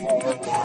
Música